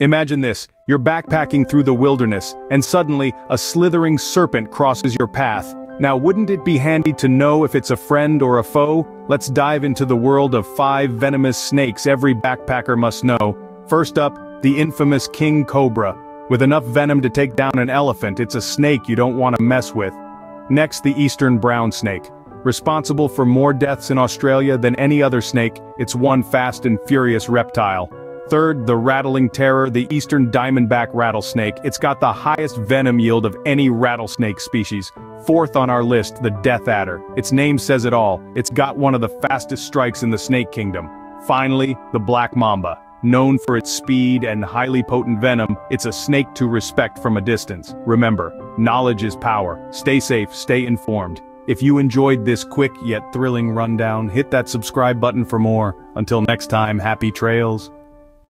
Imagine this, you're backpacking through the wilderness, and suddenly, a slithering serpent crosses your path. Now wouldn't it be handy to know if it's a friend or a foe? Let's dive into the world of five venomous snakes every backpacker must know. First up, the infamous king cobra. With enough venom to take down an elephant, it's a snake you don't want to mess with. Next the eastern brown snake. Responsible for more deaths in Australia than any other snake, it's one fast and furious reptile. Third, the rattling terror, the eastern diamondback rattlesnake. It's got the highest venom yield of any rattlesnake species. Fourth on our list, the death adder. Its name says it all. It's got one of the fastest strikes in the snake kingdom. Finally, the black mamba. Known for its speed and highly potent venom, it's a snake to respect from a distance. Remember, knowledge is power. Stay safe, stay informed. If you enjoyed this quick yet thrilling rundown, hit that subscribe button for more. Until next time, happy trails.